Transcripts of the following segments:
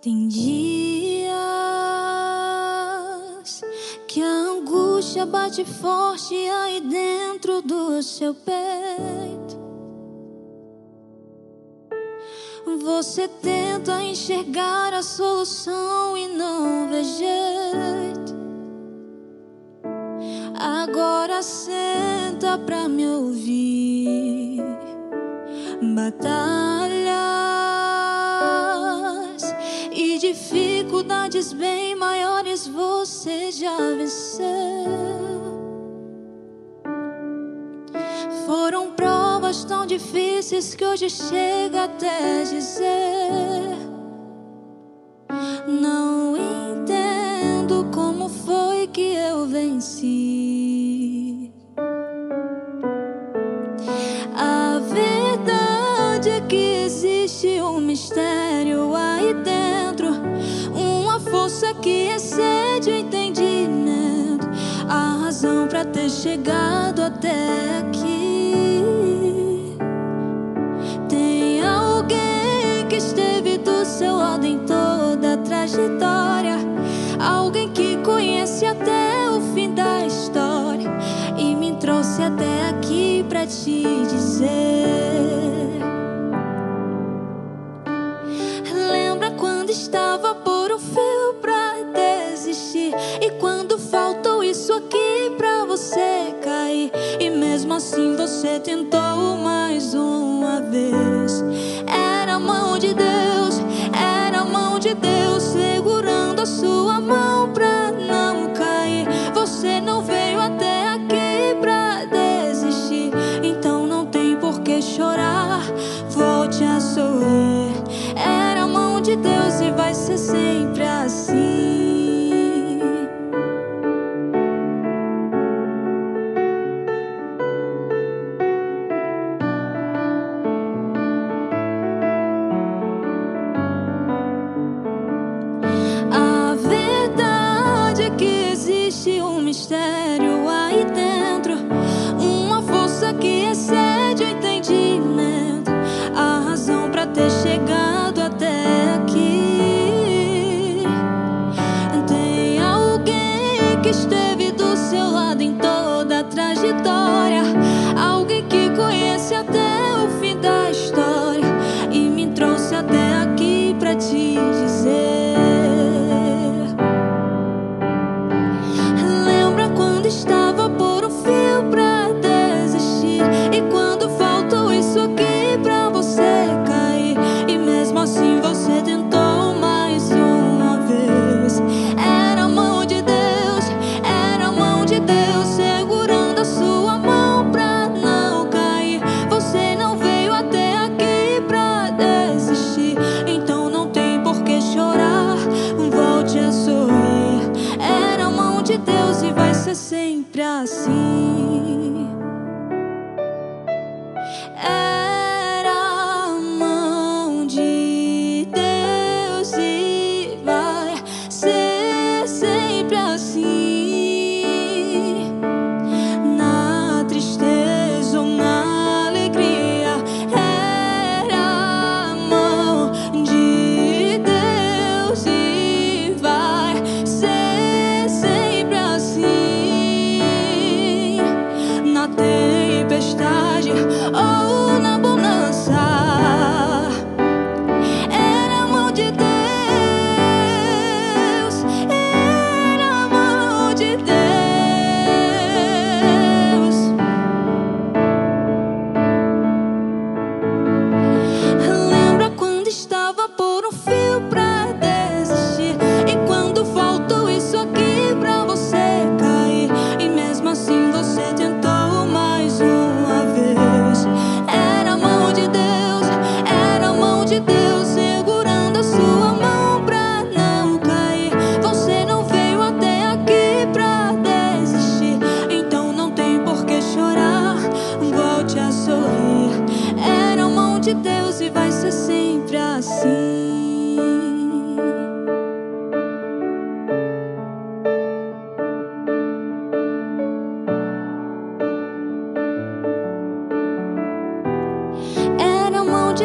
Tem dias que a angústia bate forte aí dentro do seu peito. Você tenta enxergar a solução e não vê jeito. Agora senta pra me ouvir. Batalhas dificuldades bem maiores você já venceu. Foram provas tão difíceis que hoje chega até dizer. Não entendo como foi que eu venci. Força que excede o entendimento, a razão para ter chegado até aqui. Tem alguém que esteve do seu lado em toda a trajetória, alguém que conhece até o fim da história e me trouxe até aqui pra te dizer. Assim você tentou mais uma vez. Era a mão de Deus, era a mão de Deus segurando a sua mão pra não cair. Você não veio até aqui pra desistir, então não tem por que chorar. Volte a sorrir. Era a mão de Deus e vai ser sempre assim. Mistério aí dentro, uma força que excede o entendimento, a razão para ter chegado até aqui. Tem alguém que esteve do seu lado em toda a trajetória, ser sempre assim.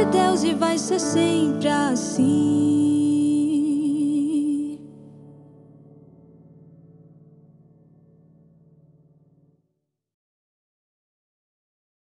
De Deus e vai ser sempre assim.